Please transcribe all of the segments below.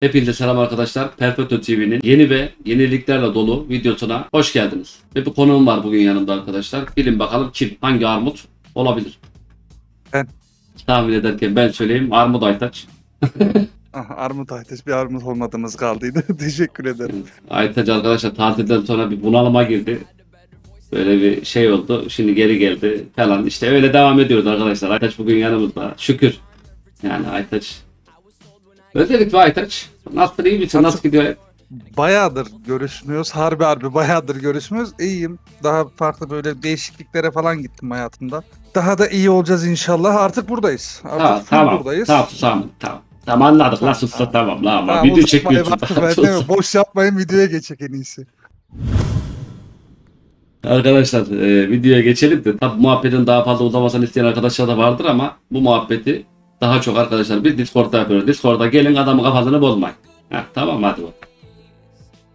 Hepinize selam arkadaşlar. Perfecto TV'nin yeni ve yeniliklerle dolu videosuna hoş geldiniz. Ve bir konuğum var bugün yanımda arkadaşlar. Bilin bakalım kim, hangi armut olabilir? Ben. Tahmin ederken ben söyleyeyim. Armut Aytaç. Ah, armut Aytaç bir armut olmadığımız kaldıydı. Teşekkür ederim. Aytaç arkadaşlar tatilden sonra bir bunalıma girdi. Böyle bir şey oldu. Şimdi geri geldi falan. İşte öyle devam ediyoruz arkadaşlar. Aytaç bugün yanımızda. Şükür. Yani Aytaç. Özellikle Aytaç. Nasıl iyi misin? Nasıl gidiyor? Bayağıdır görüşmüyoruz. Harbi harbi bayağıdır görüşmüyoruz. İyiyim. Daha farklı böyle değişikliklere falan gittim hayatımda. Daha da iyi olacağız inşallah. Artık buradayız. Artık Tamam, tamam, buradayız. tamam, tamam, tamam. Tamam anladık. Nasıl usta tamam lan. Tamam, Video çekiyorsun. artık boş yapmayın videoya geçecek en iyisi. Arkadaşlar e, videoya geçelim de tabi muhabbetin daha fazla uzamasını isteyen arkadaşlar da vardır ama bu muhabbeti daha çok arkadaşlar biz Discord'da yapıyoruz. Discord'da gelin adamın kafasını bozmayın. Heh, tamam hadi bak.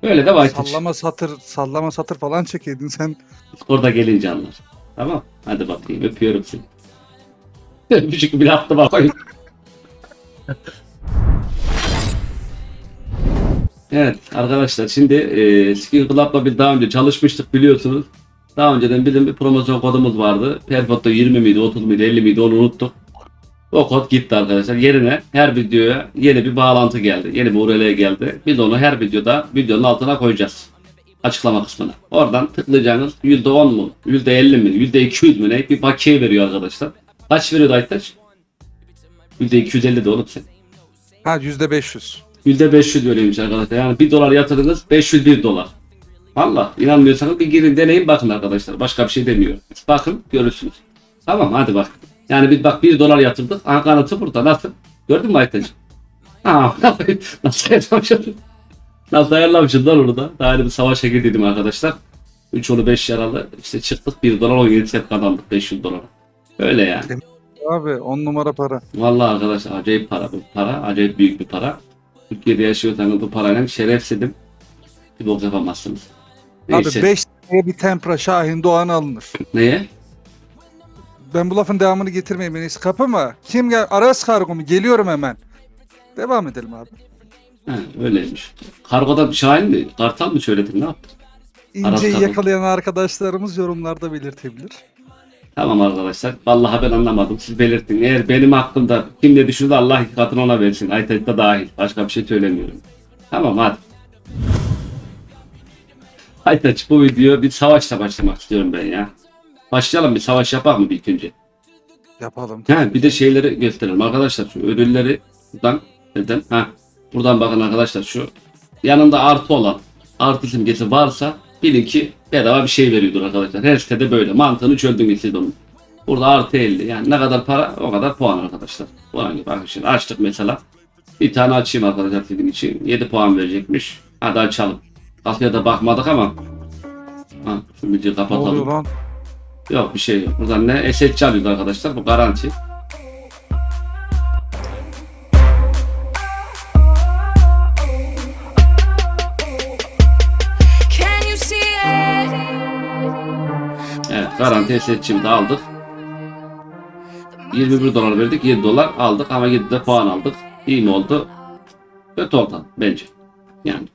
Böyle de vakit. Sallama satır, sallama satır falan çekiyordun sen. Discord'a gelince anlar. Tamam hadi bakayım öpüyorum seni. Öpücük bir attı bakayım. Evet arkadaşlar şimdi e, Skill Club'la biz daha önce çalışmıştık biliyorsunuz. Daha önceden bizim bir promosyon kodumuz vardı. Perfot'ta 20 miydi, 30 muydu, 50 miydi onu unuttuk. O kod gitti arkadaşlar. Yerine her videoya yeni bir bağlantı geldi. Yeni bir URL geldi. Biz onu her videoda videonun altına koyacağız. Açıklama kısmına. Oradan tıklayacağınız %10 mu, %50 mi, %200 mü ne bir bakiye veriyor arkadaşlar. Kaç veriyordu Aytaç? %250 de oğlum sen. Ha %500. %500 öyleymiş arkadaşlar. Yani 1 dolar yatırdınız 501 dolar. Valla inanmıyorsanız bir girin deneyin bakın arkadaşlar. Başka bir şey demiyorum. Bakın görürsünüz. Tamam hadi bak. Yani biz bak 1 dolar yatırdık. Aha kanıtı burada. Nasıl? Gördün mü Aytaç? Ha, nasıl ayarlamışım? Nasıl ayarlamışım lan orada? Daha bir savaşa girdiydim arkadaşlar. 3 onu 5 yaralı. İşte çıktık 1 dolar 17 set kazandık 500 dolara. Öyle yani. Abi 10 numara para. Vallahi arkadaşlar acayip para bu para. Acayip büyük bir para. Türkiye'de yaşıyorsanız bu parayla şerefsizim. Bir bok yapamazsınız. Abi 5 liraya bir tempra Şahin Doğan alınır. Neye? Ben bu lafın devamını getirmeyeyim en iyisi. Kapı mı? Kim gel? Aras kargo mu? Geliyorum hemen. Devam edelim abi. Ha, öyleymiş. Kargoda Şahin mi? Kartal mı söyledin ne yaptın? İnceyi yakalayan arkadaşlarımız yorumlarda belirtebilir. Tamam arkadaşlar. Vallahi ben anlamadım. Siz belirtin. Eğer benim hakkımda kim ne düşünürse Allah iki katını ona versin. Aytaç da dahil. Başka bir şey söylemiyorum. Tamam hadi. Aytaç bu video bir savaşla başlamak istiyorum ben ya. Başlayalım bir savaş yapar mı ilk önce? Yapalım. Ha, bir de şeyleri gösterelim arkadaşlar şu ödülleri buradan neden ha buradan bakın arkadaşlar şu yanında artı olan artı simgesi varsa bilin ki bedava bir şey veriyordur arkadaşlar. Her sitede böyle mantığını çözdüm siz onun. Burada artı 50 yani ne kadar para o kadar puan arkadaşlar. Puan gibi bakın şimdi açtık mesela. Bir tane açayım arkadaşlar sizin için 7 puan verecekmiş. Hadi açalım. Kasaya da bakmadık ama. Ha, şu videoyu Ne oluyor kapatalım. lan? Yok bir şey yok. Buradan ne? Esetçi alıyordu arkadaşlar. Bu garanti. Evet garanti esetçimi de aldık. 21 dolar verdik 7 dolar aldık ama 7 de puan aldık. İyi mi oldu? Kötü oldu bence. Yani.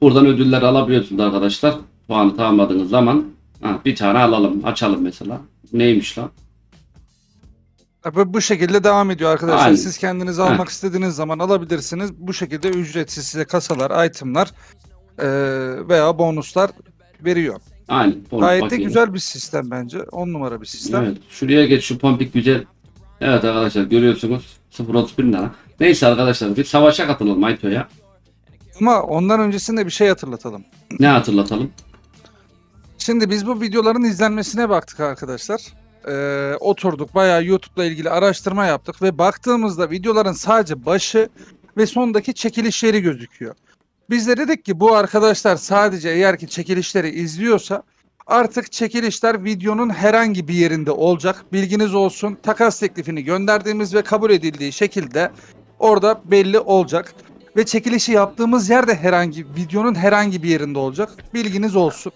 Buradan ödüller alabiliyorsunuz arkadaşlar. Puanı tamamladığınız zaman ha, bir tane alalım açalım mesela. Neymiş lan? Bu şekilde devam ediyor arkadaşlar. Aynen. Siz kendiniz almak istediğiniz zaman alabilirsiniz. Bu şekilde ücretsiz size kasalar, itemlar eee, veya bonuslar veriyor. Aynen. bonus Gayet de güzel bir sistem bence. 10 numara bir sistem. Evet. Şuraya geç şu pompik güzel. Evet arkadaşlar görüyorsunuz. 0.31 lira. Neyse arkadaşlar bir savaşa katılalım Ayto'ya. Ama ondan öncesinde bir şey hatırlatalım. Ne hatırlatalım? Şimdi biz bu videoların izlenmesine baktık arkadaşlar. Ee, oturduk bayağı YouTube'la ilgili araştırma yaptık ve baktığımızda videoların sadece başı ve sondaki çekilişleri gözüküyor. Biz de dedik ki bu arkadaşlar sadece eğer ki çekilişleri izliyorsa artık çekilişler videonun herhangi bir yerinde olacak. Bilginiz olsun. Takas teklifini gönderdiğimiz ve kabul edildiği şekilde orada belli olacak. Ve çekilişi yaptığımız yerde herhangi videonun herhangi bir yerinde olacak. Bilginiz olsun.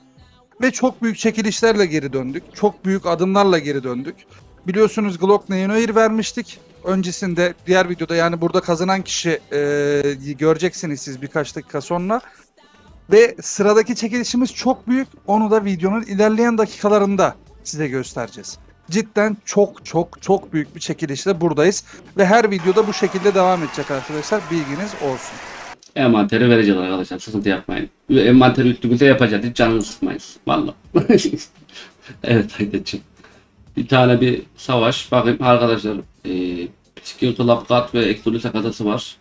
Ve çok büyük çekilişlerle geri döndük. Çok büyük adımlarla geri döndük. Biliyorsunuz Glock Neonair vermiştik. Öncesinde diğer videoda yani burada kazanan kişi e, göreceksiniz siz birkaç dakika sonra. Ve sıradaki çekilişimiz çok büyük. Onu da videonun ilerleyen dakikalarında size göstereceğiz. Cidden çok çok çok büyük bir çekilişle buradayız. Ve her videoda bu şekilde devam edecek arkadaşlar. Bilginiz olsun. Envanteri vereceğiz arkadaşlar. Sıkıntı yapmayın. Envanteri üstümüze yapacağız. Hiç canınızı sıkmayız. Valla. evet Aydacığım. Bir tane bir savaş. Bakayım arkadaşlar. Ee, Skill Club Cut ve Exodus kasası var.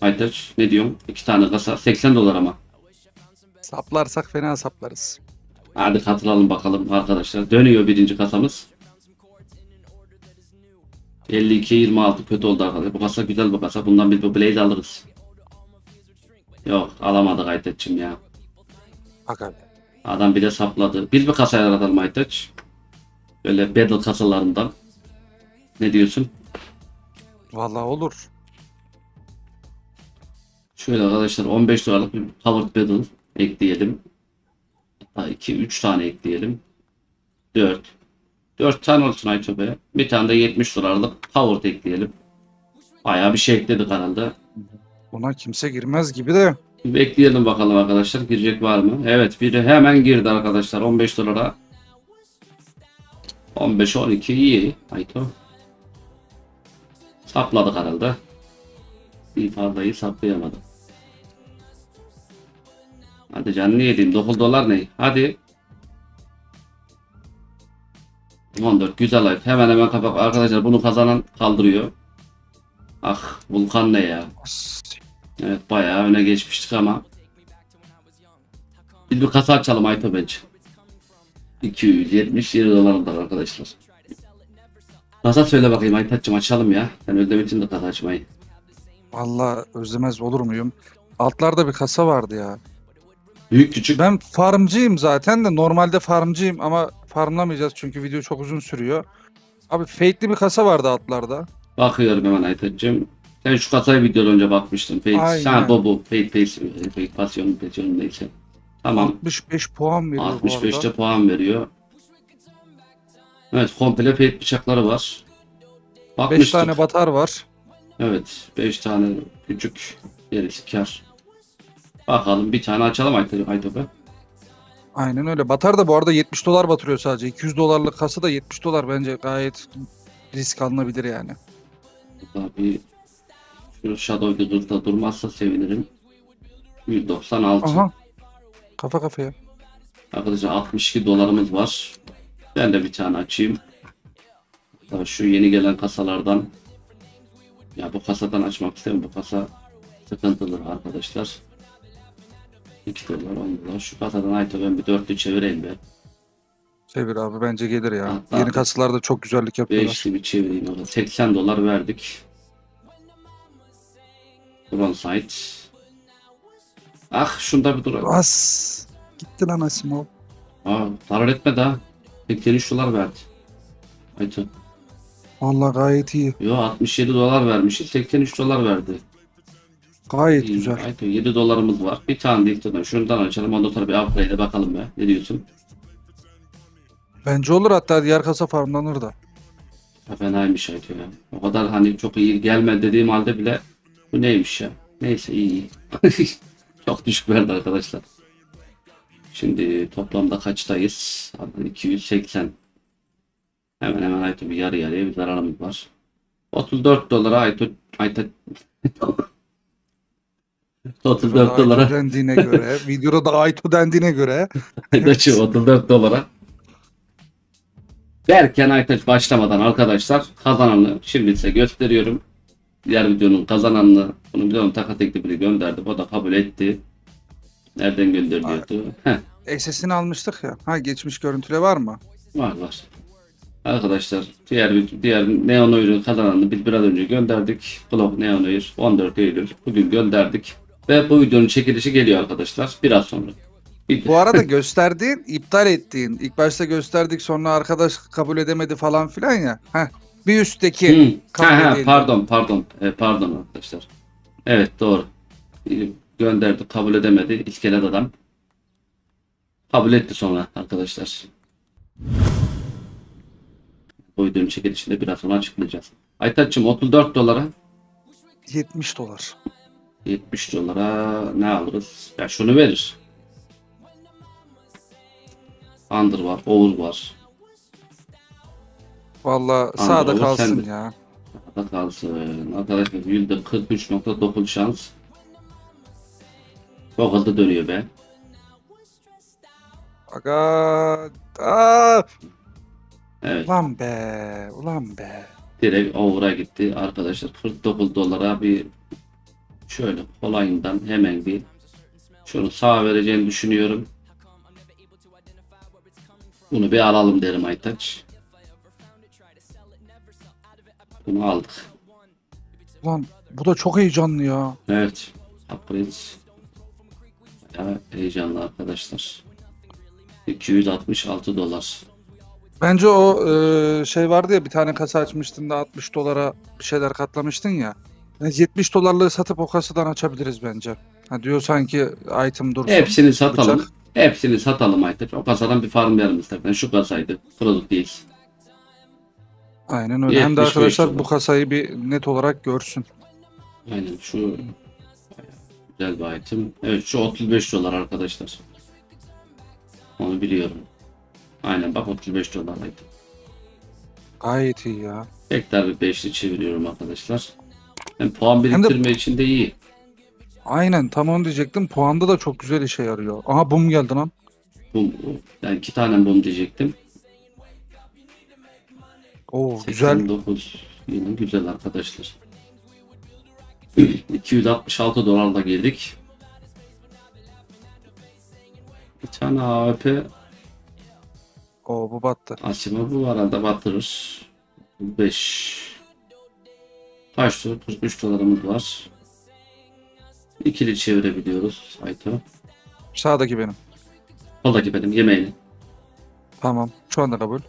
Aytaç ne diyorsun? İki tane kasa. 80 dolar ama. Saplarsak fena saplarız. Hadi katılalım bakalım arkadaşlar. Dönüyor birinci kasamız. 52-26 kötü oldu arkadaşlar. Bu kasa güzel bu kasa. Bundan bir Blaze alırız. Yok alamadık Aytaç'ım ya. Bak abi. Adam bir de sapladı. Biz bir kasa yaratalım Aytaç. Böyle battle kasalarından. Ne diyorsun? Vallahi olur. Şöyle arkadaşlar 15 dolarlık bir Powered Battle ekleyelim. Hatta 2-3 tane ekleyelim. 4. 4 tane olsun Aytop'e. Bir tane de 70 dolarlık Powered ekleyelim. Bayağı bir şey ekledik herhalde. Buna kimse girmez gibi de. Bekleyelim bakalım arkadaşlar. Girecek var mı? Evet biri hemen girdi arkadaşlar 15 dolara. 15 12 iyi. Ayto. Sapladık herhalde. Bir fazlayı saplayamadım. Hadi canını yediğim 9 dolar ne? Hadi. 14 güzel ay. Hemen hemen kapak. Arkadaşlar bunu kazanan kaldırıyor. Ah Vulkan ne ya? Evet bayağı öne geçmiştik ama. Biz bir kasa açalım Ayto bence. 277 dolarlar arkadaşlar. Kasa söyle bakayım Aytaç'cım açalım ya. Ben özlemişim de kasa açmayı. Vallahi özlemez olur muyum? Altlarda bir kasa vardı ya. Büyük küçük. Ben farmcıyım zaten de normalde farmcıyım ama farmlamayacağız çünkü video çok uzun sürüyor. Abi fake'li bir kasa vardı altlarda. Bakıyorum hemen Aytaç'cım. Sen şu kasaya videodan önce bakmıştın. Aynen. sen bu bu. Fake, fake, fake pasyon, pasyon neyse. Tamam. 65 puan veriyor bu 65'te arada. puan veriyor. Evet komple fake bıçakları var. 5 Bakmıştık. tane batar var. Evet 5 tane küçük gerisi kar. Bakalım bir tane açalım Aytop- Aytop'e. Aynen öyle. Batar da bu arada 70 dolar batırıyor sadece. 200 dolarlık kasa da 70 dolar bence gayet risk alınabilir yani. Bir şu Shadow Digger'da durmazsa sevinirim. 196. Aha. Kafa kafaya. Arkadaşlar 62 dolarımız var. Ben de bir tane açayım. Hatta şu yeni gelen kasalardan ya bu kasadan açmak istemiyorum. Bu kasa sıkıntılı arkadaşlar. 2 dolar 10 dolar. Şu kasadan Ayto ben bir dörtlü çevireyim be. Çevir abi bence gelir ya. Hatta- Yeni kasalar da çok güzellik yapıyorlar. Beşli bir çevireyim orada. 80 dolar verdik. Bronzite. Ah şunda bir dur. As. Gitti lan Asimov. Aa zarar etmedi ha. 83 dolar verdi. Ayto. Vallahi gayet iyi. Yo 67 dolar vermişiz. 83 dolar verdi. Gayet İyi, güzel. Ayto 7 dolarımız var. Bir tane de ilk Şundan açalım. Ondan sonra bir upgrade'e bakalım be. Ne diyorsun? Bence olur hatta diğer kasa farmlanır da. Ya fenaymış Ayto ya. O kadar hani çok iyi gelmedi dediğim halde bile bu neymiş ya. Neyse iyi iyi. çok düşük verdi arkadaşlar. Şimdi toplamda kaçtayız? Abi 280. Hemen hemen bir yarı yarıya bir zararımız var. 34 dolara Ayto Ayto 34 Videoda dolara dendiğine göre, videoda da Aito dendiğine göre Aytaç'ı 34 dolara. Derken Aytaç başlamadan arkadaşlar kazananı şimdi size gösteriyorum. Diğer videonun kazananını bunu videonun taka teklifini gönderdim. O da kabul etti. Nereden gönderiliyordu? Heh, SS'ini almıştık ya. Ha geçmiş görüntüle var mı? var var. Arkadaşlar diğer diğer Neon Oyun'un kazananını biz biraz önce gönderdik. Blog Neon Oyun 14 Eylül bugün gönderdik. Ve bu videonun çekilişi geliyor arkadaşlar biraz sonra. Bu arada gösterdiğin, iptal ettiğin. İlk başta gösterdik sonra arkadaş kabul edemedi falan filan ya. Heh. Bir üstteki Hı. Ha, ha, pardon pardon E, pardon arkadaşlar. Evet doğru. E, Gönderdi kabul edemedi iskelet adam. Kabul etti sonra arkadaşlar. Bu videonun çekilişini biraz sonra açıklayacağız. Aytaç'cığım 34 dolara 70 dolar. 70 dolara ne alırız? Ya şunu verir. Under var, over var. Valla sağda kalsın sen ya. Arada kalsın. Arkadaşlar %43.9 şans. Çok hızlı dönüyor be. Aga. Aa, Evet. ulan be. Ulan be. Direkt over'a gitti. Arkadaşlar 49 dolara bir şöyle kolayından hemen bir şunu sağ vereceğini düşünüyorum. Bunu bir alalım derim Aytaç. Bunu aldık. Ulan bu da çok heyecanlı ya. Evet. Upgrade. Bayağı heyecanlı arkadaşlar. 266 dolar. Bence o e, şey vardı ya bir tane kasa açmıştın da 60 dolara bir şeyler katlamıştın ya. Yani 70 dolarlığı satıp o kasadan açabiliriz bence. Ha diyor sanki item dursun. Hepsini satalım. bıçak. Hepsini satalım Aytaç. O kasadan bir farmlayalım istersen. Şu kasaydı. Product değil. Aynen öyle. Hem de 75 arkadaşlar bu kasayı bir net olarak görsün. Aynen şu güzel bir item. Evet şu 35 dolar arkadaşlar. Onu biliyorum. Aynen bak 35 dolar item. Gayet iyi ya. Tekrar bir beşli çeviriyorum arkadaşlar. Hem puan Hem de- biriktirme için de iyi. Aynen tam onu diyecektim. Puanda da çok güzel işe yarıyor. Aha bum geldi lan. Bum, yani iki tane bum diyecektim. Oo güzel. 89 yine güzel arkadaşlar. 266 dolarla girdik. Bir tane AWP Oo bu battı. Asima bu arada batırır. 5 Kaç tur? 43 dolarımız var. İkili çevirebiliyoruz. Ayto. Sağdaki benim. Soldaki benim yemeğini. Tamam. Şu anda kabul.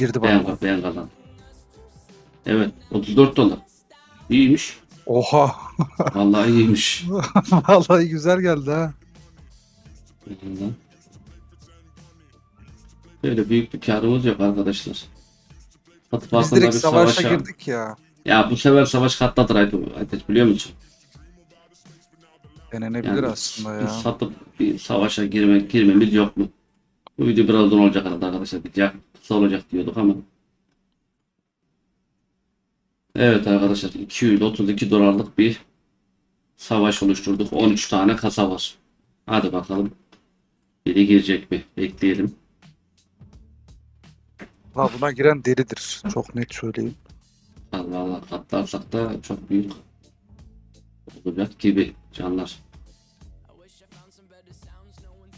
Girdi bana. beğen kazan. Evet 34 dolar. İyiymiş. Oha. Vallahi iyiymiş. Vallahi güzel geldi ha. Böyle büyük bir karımız yok arkadaşlar. Satıp Biz direkt savaşa savaşa... girdik ya. Ya bu sefer savaş katladır. Aytaç biliyor musun? Denenebilir Yani aslında ya. satıp bir savaşa girmek girmemiz yok mu? Bu video biraz uzun olacak arkadaşlar. Bir kısa olacak diyorduk ama. Evet arkadaşlar 232 dolarlık bir savaş oluşturduk. 13 tane kasa var. Hadi bakalım. Biri girecek mi? Bekleyelim. Ha, buna giren delidir. Çok net söyleyeyim. Allah Allah katlarsak da çok büyük olacak gibi canlar.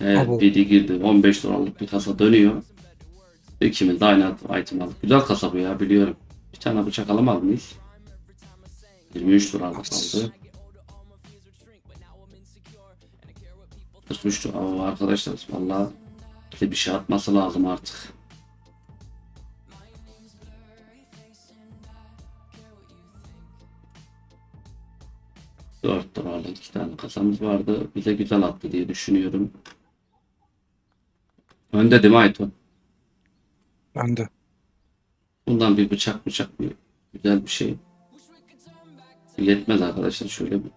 Evet Abo. biri girdi. 15 dolarlık bir kasa dönüyor. İkimiz de aynı item aldık. Güzel kasa bu ya biliyorum. Bir tane bıçak alamaz mıyız? 23 dolarlık As. aldı. 43 dolar Aa, arkadaşlar valla bize bir şey atması lazım artık. Dört dolarlık iki tane kasamız vardı. Bize güzel attı diye düşünüyorum. Önde değil mi Ayto? Ben de. Bundan bir bıçak bıçak bir güzel bir şey. Yetmez arkadaşlar şöyle bir.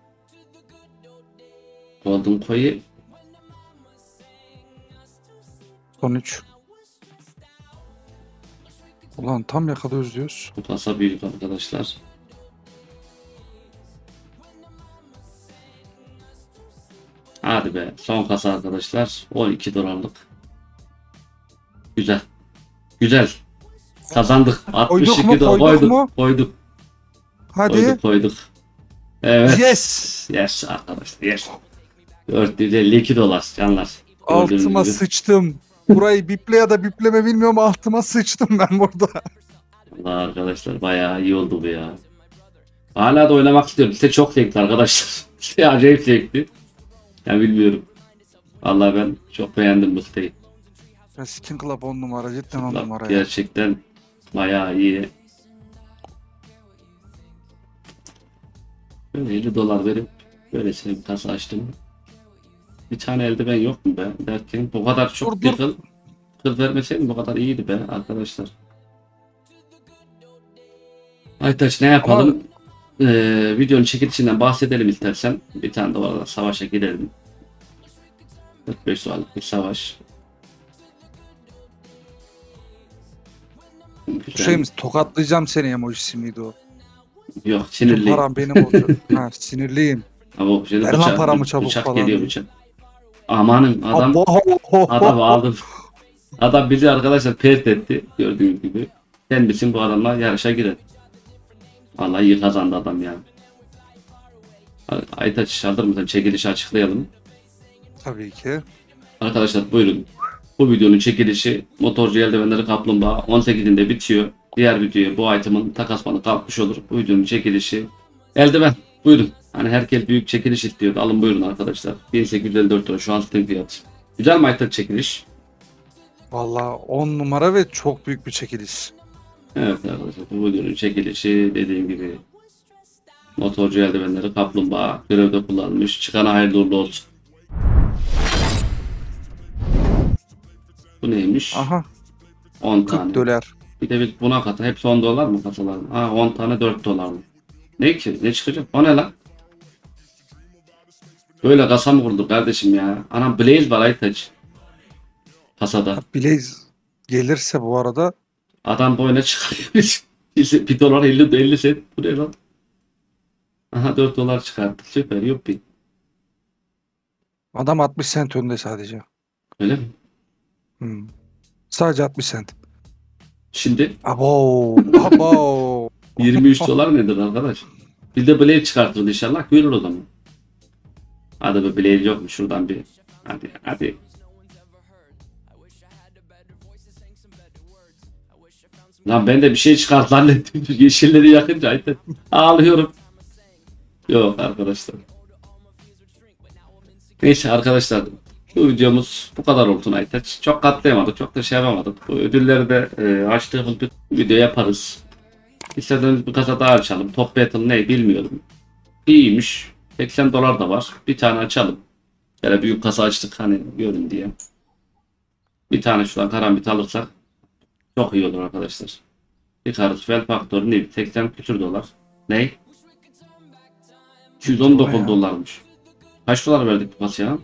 Golden Koyu Son 3. Ulan tam yakalıyoruz diyoruz. bu kasa büyük arkadaşlar. Hadi be son kasa arkadaşlar 12 dolarlık. Güzel. Güzel. Kazandık. 62 mu, dolar koyduk koyduk. mu? Koyduk. Hadi. Koyduk koyduk. Evet. Yes. Yes arkadaşlar yes. 452 dolar canlar. Gördüğünüz Altıma gibi. sıçtım. Burayı biple ya da bipleme bilmiyorum altıma sıçtım ben burada. Allah arkadaşlar bayağı iyi oldu bu ya. Hala da oynamak istiyorum. Site çok zevkli arkadaşlar. Site acayip zevkli. Ya bilmiyorum. Vallahi ben çok beğendim bu siteyi. Ya Skin Club 10 numara cidden 10 Bak, numara ya. Gerçekten bayağı iyi. Böyle 50 dolar verip böylesine bir kasa açtım. Bir tane eldiven yok mu be derken bu kadar çok Dur, bir dur. kıl, kıl vermeseydim bu kadar iyiydi be arkadaşlar. Aytaç ne yapalım? Ee, videonun çekilişinden bahsedelim istersen. Bir tane de orada savaşa gidelim. 45 saatlik bir savaş. Güzel. şeyimiz tokatlayacağım seni emojisi miydi o? Yok Tüm sinirli. param benim oldu. ha, sinirliyim. Şimdi Ver lan bıçak, paramı çabuk bıçak falan geliyor diye. bıçak. Amanın adam Abo, ho, ho, adam aldı. Adam bizi arkadaşlar pert etti gördüğünüz gibi. Sen misin bu adamla yarışa girer. Vallahi iyi kazandı adam yani. Aytaç mısın? Çekilişi açıklayalım. Tabii ki. Arkadaşlar buyurun. Bu videonun çekilişi motorcu eldivenleri kaplumbağa 18'inde bitiyor. Diğer videoya bu item'ın takas banı kalkmış olur. Bu videonun çekilişi eldiven. Buyurun. Hani herkes büyük çekiliş istiyor. Alın buyurun arkadaşlar. 1854 lira şu an Steam fiyatı. Güzel mi Aytaç çekiliş? Vallahi 10 numara ve çok büyük bir çekiliş. Evet arkadaşlar bu videonun çekilişi dediğim gibi motorcu eldivenleri kaplumbağa görevde kullanılmış. Çıkana hayırlı uğurlu olsun. Bu neymiş? Aha 10 40 tane. dolar. Bir de biz buna kata hepsi 10 dolar mı kasaların? Ha 10 tane 4 dolar mı? Ne ki? Ne çıkacak? O ne lan? Böyle kasa mı kurulur kardeşim ya? Anam Blaze var Aytaç. Kasada. Blaze gelirse bu arada Adam boyuna çıkarıyor. bir, dolar 50, 50 set. Bu ne lan? Aha 4 dolar çıkarttı. Süper yuppi. adam 60 sent önde sadece. Öyle mi? Hmm. Sadece 60 sent. Şimdi Abo, abo. 23 dolar nedir arkadaş? Bir de Blaze çıkartırdı inşallah. Görür o zaman. Hadi be Blaze yok mu? Şuradan bir. Hadi hadi. Lan ben de bir şey çıkart zannettim. Yeşilleri yakınca aynen. Ağlıyorum. Yok arkadaşlar. Neyse arkadaşlar. Bu videomuz bu kadar olsun Aytaç. Çok katlayamadık. Çok da şey yapamadık. Bu ödülleri de e, açtığımız bir video yaparız. İstediğiniz bir kasa daha açalım. Top Battle ne bilmiyorum. İyiymiş. 80 dolar da var. Bir tane açalım. Böyle büyük kasa açtık hani görün diye. Bir tane şuradan karambit alırsak çok iyi olur arkadaşlar. Yıkarız. Fel faktörü ne? 80 küsür dolar. Ne? 219 ya. dolarmış. Kaç dolar verdik bu kasaya?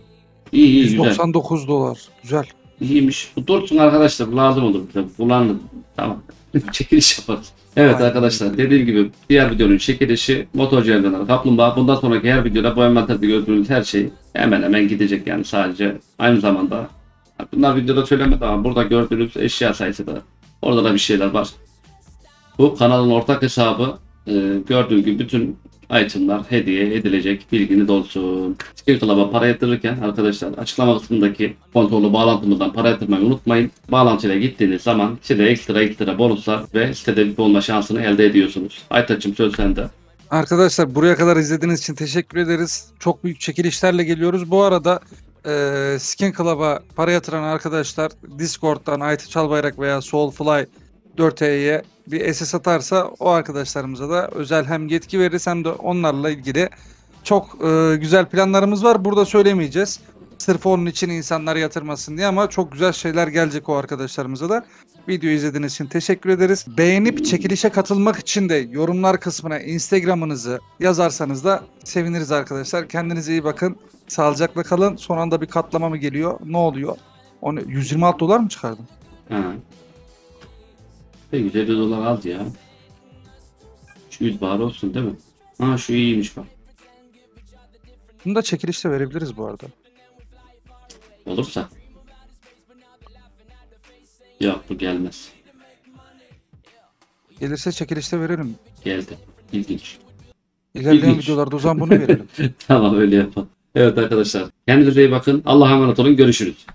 İyi iyi güzel. 199 dolar. Güzel. İyiymiş. Bu dursun arkadaşlar. Lazım olur bize. Kullanın. Tamam. Çekiliş yaparız. Evet Aynen. arkadaşlar dediğim gibi diğer videonun çekilişi motorcu eldivenler kaplumbağa. Bundan sonraki her videoda bu envanterde gördüğünüz her şey hemen hemen gidecek yani sadece. Aynı zamanda bunlar videoda söylemedi ama burada gördüğünüz eşya sayısı da orada da bir şeyler var. Bu kanalın ortak hesabı e, gördüğünüz gibi bütün itemlar hediye edilecek bilginiz olsun. Skill Club'a para yatırırken arkadaşlar açıklama kısmındaki kontrollü bağlantımızdan para yatırmayı unutmayın. Bağlantıyla gittiğiniz zaman size ekstra ekstra bonuslar ve sitede VIP olma şansını elde ediyorsunuz. Aytaç'ım söz sende. Arkadaşlar buraya kadar izlediğiniz için teşekkür ederiz. Çok büyük çekilişlerle geliyoruz. Bu arada e, Skin Club'a para yatıran arkadaşlar Discord'dan Ayta Çalbayrak veya Soulfly 4E'ye bir SS atarsa o arkadaşlarımıza da özel hem yetki veririz hem de onlarla ilgili çok e, güzel planlarımız var. Burada söylemeyeceğiz. Sırf onun için insanlar yatırmasın diye ama çok güzel şeyler gelecek o arkadaşlarımıza da. Videoyu izlediğiniz için teşekkür ederiz. Beğenip çekilişe katılmak için de yorumlar kısmına Instagram'ınızı yazarsanız da seviniriz arkadaşlar. Kendinize iyi bakın. Sağlıcakla kalın. Son anda bir katlama mı geliyor? Ne oluyor? Onu 126 dolar mı çıkardın? Ha. Ve 150 dolar az ya. Şu 100 bari olsun değil mi? Ha şu iyiymiş bak. Bunu da çekilişte verebiliriz bu arada. Olursa. Yok bu gelmez. Gelirse çekilişte verelim. Geldi. İlginç. İlerleyen İlginç. videolarda o zaman bunu verelim. tamam öyle yapalım. Evet arkadaşlar. Kendinize iyi bakın. Allah'a emanet olun. Görüşürüz.